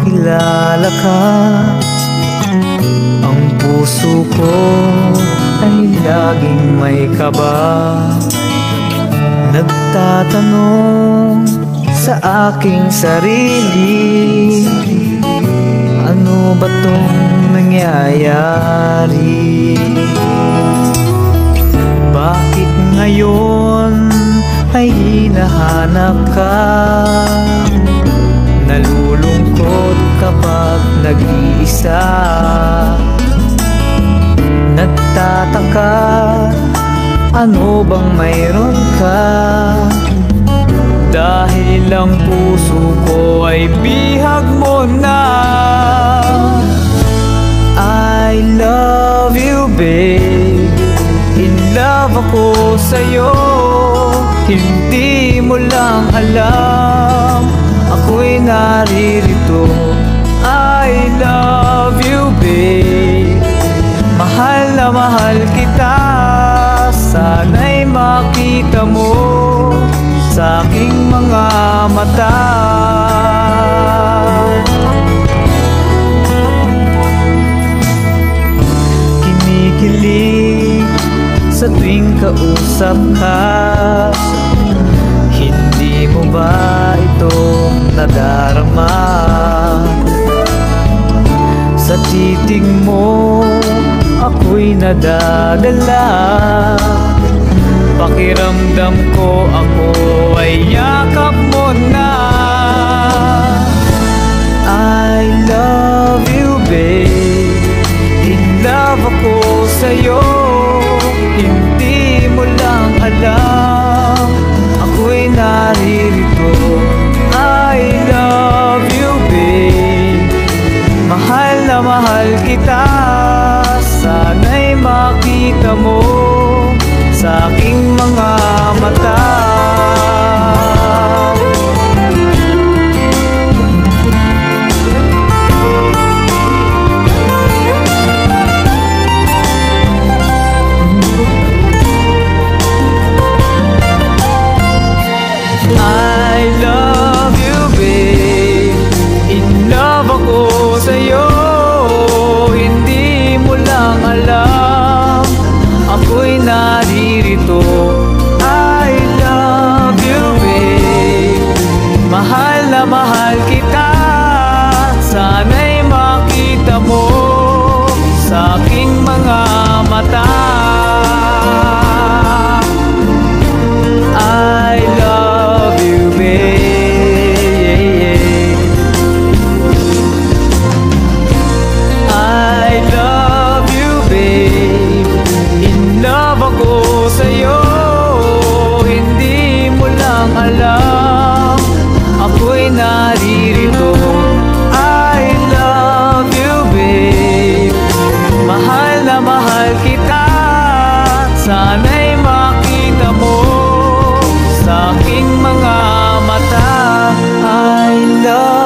makilala ka Ang puso ko ay laging may kaba Nagtatanong sa aking sarili Ano ba tong nangyayari? Bakit ngayon ay hinahanap ka? Kapag nag-iisa. Nagtataka Ano bang mayroon ka? Dahil ang puso ko ay bihag mo na. I love you babe. In love ako sa'yo. Hindi mo lang alam. Ako'y naririto I love you babe. Mahal na mahal kita. Sana'y makita mo Sa aking mga mata. Kinikilig sa tuwing kausap ka. Hindi mo ba ito nadarama? Sa titig mo ako'y nadadala. Pakiramdam ko ako ay yakap mo na kita. Sana'y makita mo Sa aking mga mata kita mo Sa aking mga mata I love